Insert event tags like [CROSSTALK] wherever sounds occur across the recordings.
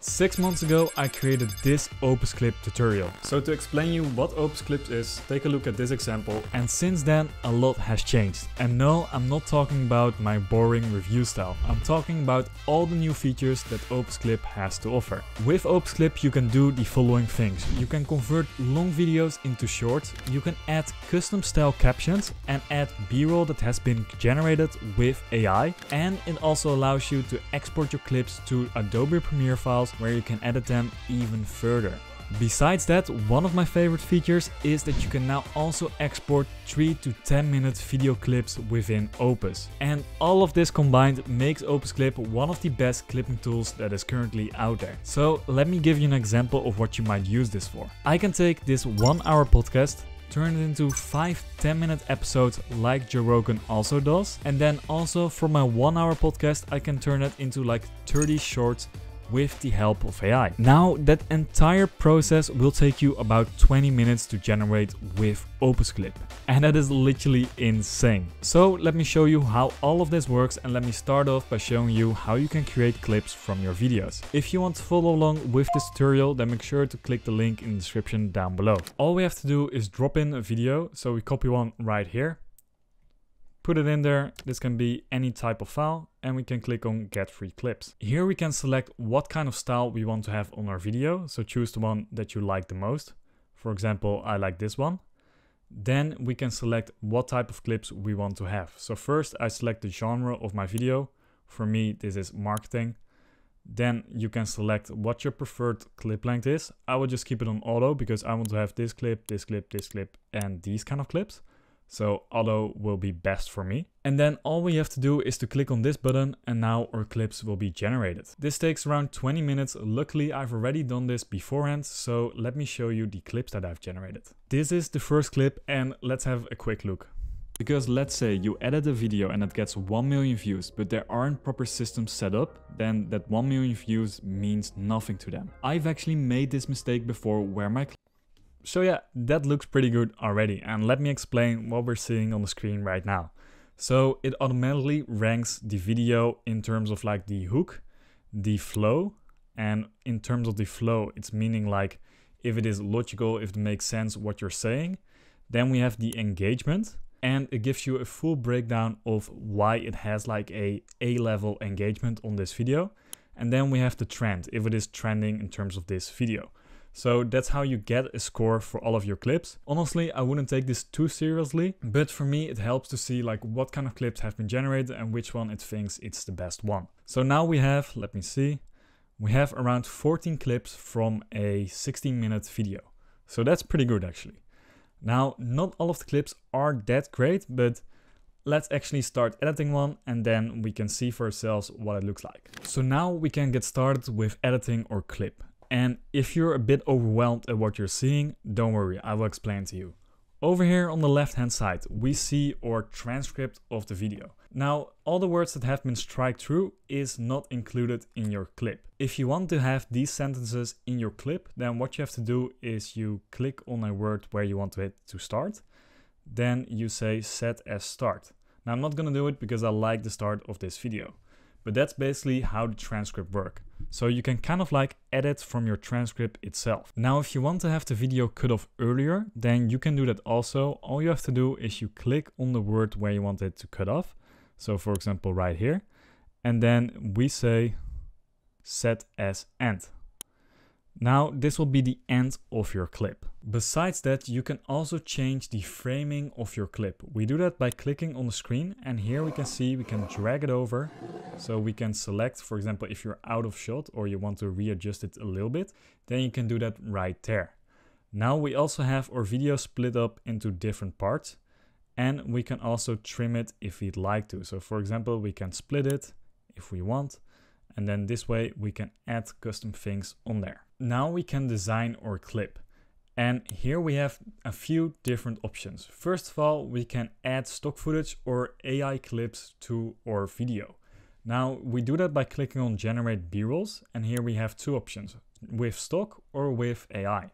Six months ago, I created this Opus Clip tutorial. So to explain you what Opus Clips is, take a look at this example. And since then, a lot has changed. And no, I'm not talking about my boring review style. I'm talking about all the new features that Opus Clip has to offer. With Opus Clip, you can do the following things. You can convert long videos into short, You can add custom style captions and add b-roll that has been generated with AI. And it also allows you to export your clips to Adobe Premiere files where you can edit them even further. Besides that, one of my favorite features is that you can now also export 3 to 10 minute video clips within Opus. And all of this combined makes Opus Clip one of the best clipping tools that is currently out there. So let me give you an example of what you might use this for. I can take this one hour podcast turn it into 5 10 minute episodes like Joe Rogan also does. And then also for my 1 hour podcast I can turn it into like 30 shorts with the help of AI. Now that entire process will take you about 20 minutes to generate with Opus Clip. And that is literally insane. So let me show you how all of this works and let me start off by showing you how you can create clips from your videos. If you want to follow along with this tutorial then make sure to click the link in the description down below. All we have to do is drop in a video. So we copy one right here put it in there. This can be any type of file and we can click on get free clips. Here we can select what kind of style we want to have on our video. So choose the one that you like the most. For example, I like this one. Then we can select what type of clips we want to have. So first I select the genre of my video. For me, this is marketing. Then you can select what your preferred clip length is. I will just keep it on auto because I want to have this clip, this clip, this clip, and these kind of clips. So auto will be best for me. And then all we have to do is to click on this button and now our clips will be generated. This takes around 20 minutes. Luckily, I've already done this beforehand. So let me show you the clips that I've generated. This is the first clip and let's have a quick look. Because let's say you edit a video and it gets 1 million views, but there aren't proper systems set up, then that 1 million views means nothing to them. I've actually made this mistake before where my so yeah, that looks pretty good already. And let me explain what we're seeing on the screen right now. So it automatically ranks the video in terms of like the hook, the flow, and in terms of the flow, it's meaning like if it is logical, if it makes sense what you're saying. Then we have the engagement and it gives you a full breakdown of why it has like a A level engagement on this video. And then we have the trend, if it is trending in terms of this video. So that's how you get a score for all of your clips. Honestly, I wouldn't take this too seriously, but for me it helps to see like what kind of clips have been generated and which one it thinks it's the best one. So now we have, let me see, we have around 14 clips from a 16 minute video. So that's pretty good actually. Now, not all of the clips are that great, but let's actually start editing one and then we can see for ourselves what it looks like. So now we can get started with editing our clip. And if you're a bit overwhelmed at what you're seeing, don't worry, I will explain to you. Over here on the left hand side, we see our transcript of the video. Now, all the words that have been striked through is not included in your clip. If you want to have these sentences in your clip, then what you have to do is you click on a word where you want to hit to start. Then you say set as start. Now I'm not gonna do it because I like the start of this video. But that's basically how the transcript work. So you can kind of like edit from your transcript itself. Now, if you want to have the video cut off earlier, then you can do that also. All you have to do is you click on the word where you want it to cut off. So for example, right here. And then we say set as end. Now this will be the end of your clip. Besides that, you can also change the framing of your clip. We do that by clicking on the screen and here we can see we can drag it over. So we can select, for example, if you're out of shot or you want to readjust it a little bit, then you can do that right there. Now we also have our video split up into different parts and we can also trim it if we'd like to. So for example, we can split it if we want and then this way we can add custom things on there. Now we can design our clip. And here we have a few different options. First of all, we can add stock footage or AI clips to our video. Now we do that by clicking on generate b-rolls and here we have two options, with stock or with AI.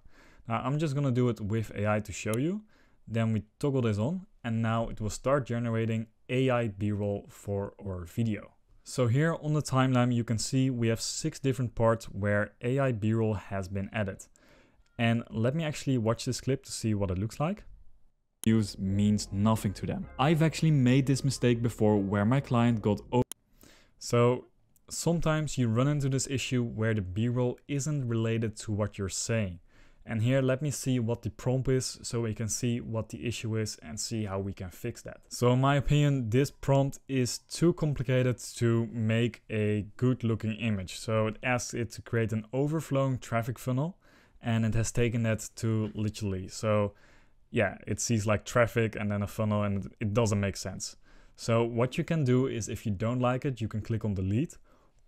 Now I'm just gonna do it with AI to show you. Then we toggle this on and now it will start generating AI b-roll for our video. So here on the timeline you can see we have six different parts where AI B-roll has been added. And let me actually watch this clip to see what it looks like. Use means nothing to them. I've actually made this mistake before where my client got So sometimes you run into this issue where the b-roll isn't related to what you're saying. And here let me see what the prompt is so we can see what the issue is and see how we can fix that. So in my opinion this prompt is too complicated to make a good looking image. So it asks it to create an overflowing traffic funnel and it has taken that to literally. So yeah, it sees like traffic and then a funnel and it doesn't make sense. So what you can do is if you don't like it, you can click on delete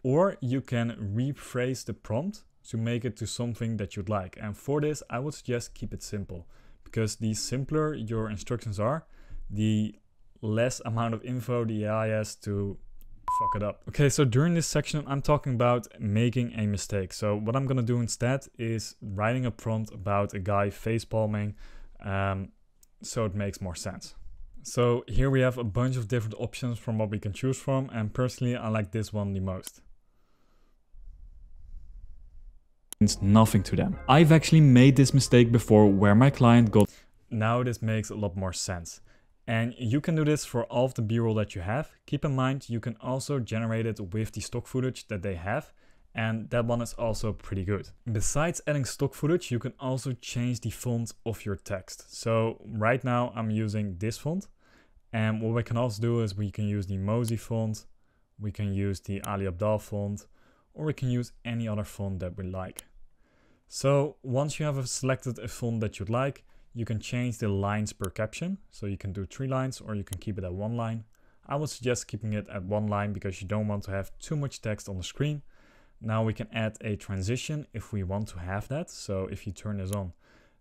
or you can rephrase the prompt to make it to something that you'd like. And for this, I would suggest keep it simple because the simpler your instructions are, the less amount of info the AI has to fuck it up. Okay, so during this section, I'm talking about making a mistake. So what I'm gonna do instead is writing a prompt about a guy face palming um, so it makes more sense. So here we have a bunch of different options from what we can choose from and personally I like this one the most. Means nothing to them. I've actually made this mistake before where my client got... Now this makes a lot more sense. And you can do this for all of the b-roll that you have. Keep in mind you can also generate it with the stock footage that they have and that one is also pretty good. Besides adding stock footage, you can also change the font of your text. So right now I'm using this font and what we can also do is we can use the Mozy font, we can use the Ali Abdaal font, or we can use any other font that we like. So once you have selected a font that you'd like, you can change the lines per caption. So you can do three lines or you can keep it at one line. I would suggest keeping it at one line because you don't want to have too much text on the screen now we can add a transition if we want to have that. So if you turn this on,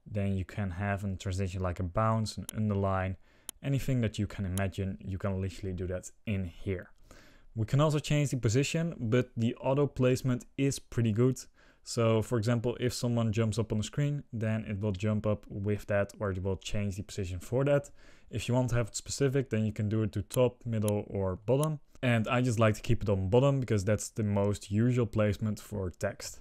then you can have a transition like a bounce, an underline, anything that you can imagine, you can literally do that in here. We can also change the position, but the auto placement is pretty good. So for example, if someone jumps up on the screen, then it will jump up with that or it will change the position for that. If you want to have it specific, then you can do it to top, middle or bottom. And I just like to keep it on bottom because that's the most usual placement for text.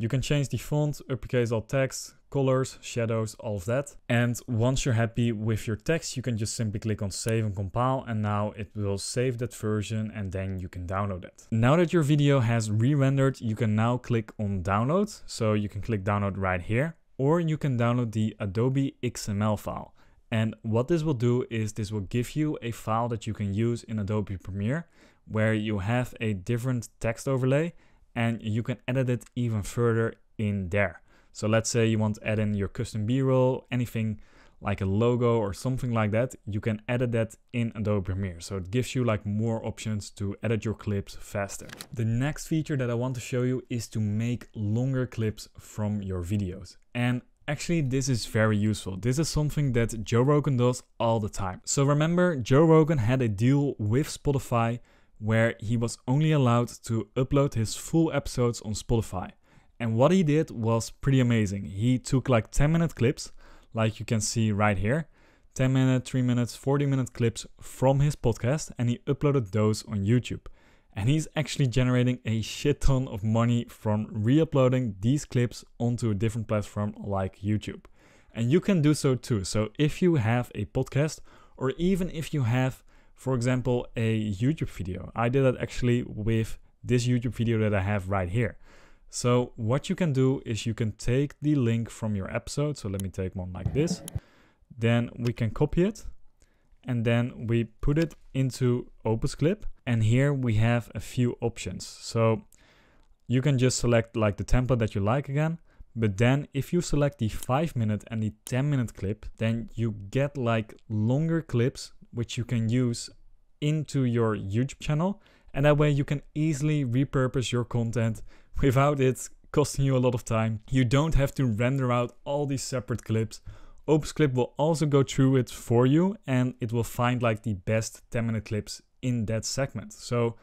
You can change the font, uppercase all text, colors, shadows, all of that. And once you're happy with your text, you can just simply click on save and compile and now it will save that version and then you can download it. Now that your video has re-rendered, you can now click on download. So you can click download right here or you can download the Adobe XML file. And what this will do is this will give you a file that you can use in Adobe Premiere where you have a different text overlay and you can edit it even further in there. So let's say you want to add in your custom b-roll, anything like a logo or something like that, you can edit that in Adobe Premiere. So it gives you like more options to edit your clips faster. The next feature that I want to show you is to make longer clips from your videos. And Actually, this is very useful. This is something that Joe Rogan does all the time. So remember, Joe Rogan had a deal with Spotify where he was only allowed to upload his full episodes on Spotify. And what he did was pretty amazing. He took like 10 minute clips, like you can see right here 10 minute, 3 minutes, 40 minute clips from his podcast, and he uploaded those on YouTube and he's actually generating a shit ton of money from re-uploading these clips onto a different platform like YouTube. And you can do so too. So if you have a podcast or even if you have, for example, a YouTube video, I did that actually with this YouTube video that I have right here. So what you can do is you can take the link from your episode. So let me take one like this. Then we can copy it and then we put it into Opus Clip and here we have a few options. So you can just select like the template that you like again, but then if you select the 5 minute and the 10 minute clip, then you get like longer clips which you can use into your YouTube channel and that way you can easily repurpose your content without it costing you a lot of time. You don't have to render out all these separate clips Opus Clip will also go through it for you and it will find like the best 10 minute clips in that segment. So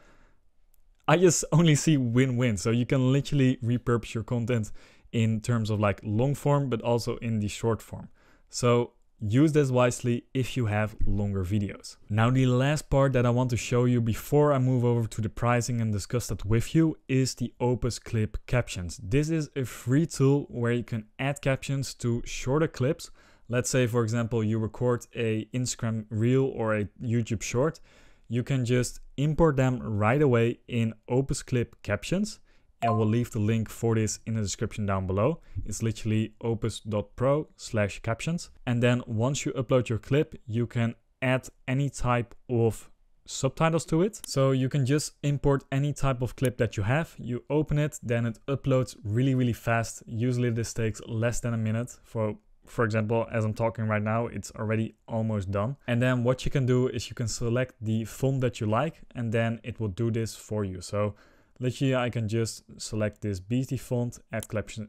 I just [LAUGHS] only see win-win. So you can literally repurpose your content in terms of like long form, but also in the short form. So use this wisely if you have longer videos. Now the last part that I want to show you before I move over to the pricing and discuss that with you is the Opus Clip Captions. This is a free tool where you can add captions to shorter clips. Let's say for example you record a Instagram reel or a YouTube short. You can just import them right away in Opus Clip Captions and we'll leave the link for this in the description down below. It's literally opus.pro slash captions. And then once you upload your clip, you can add any type of subtitles to it. So you can just import any type of clip that you have. You open it, then it uploads really, really fast. Usually this takes less than a minute for for example, as I'm talking right now, it's already almost done. And then what you can do is you can select the font that you like and then it will do this for you. So Literally, I can just select this Beastie font, add, caption,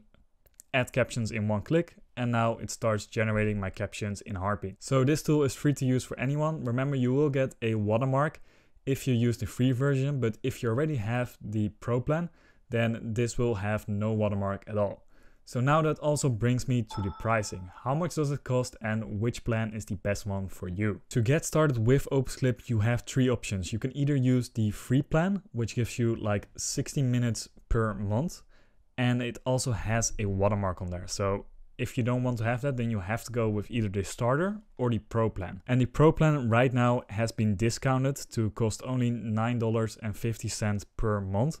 add captions in one click, and now it starts generating my captions in Heartbeat. So this tool is free to use for anyone. Remember, you will get a watermark if you use the free version, but if you already have the pro plan, then this will have no watermark at all. So now that also brings me to the pricing. How much does it cost and which plan is the best one for you? To get started with OpusClip, you have three options. You can either use the free plan, which gives you like 60 minutes per month. And it also has a watermark on there. So if you don't want to have that, then you have to go with either the starter or the pro plan. And the pro plan right now has been discounted to cost only $9.50 per month,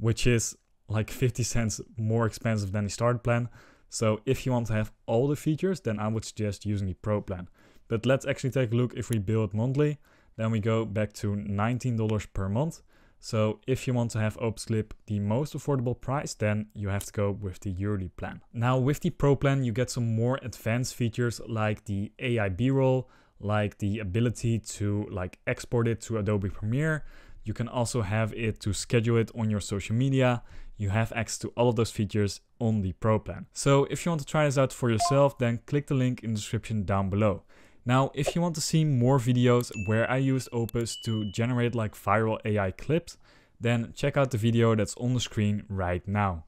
which is like 50 cents more expensive than the starter plan. So if you want to have all the features, then I would suggest using the Pro plan. But let's actually take a look if we bill it monthly. Then we go back to $19 per month. So if you want to have OpusClip the most affordable price, then you have to go with the yearly plan. Now with the Pro plan, you get some more advanced features like the AI B-roll, like the ability to like export it to Adobe Premiere. You can also have it to schedule it on your social media you have access to all of those features on the Pro plan. So if you want to try this out for yourself, then click the link in the description down below. Now, if you want to see more videos where I used Opus to generate like viral AI clips, then check out the video that's on the screen right now.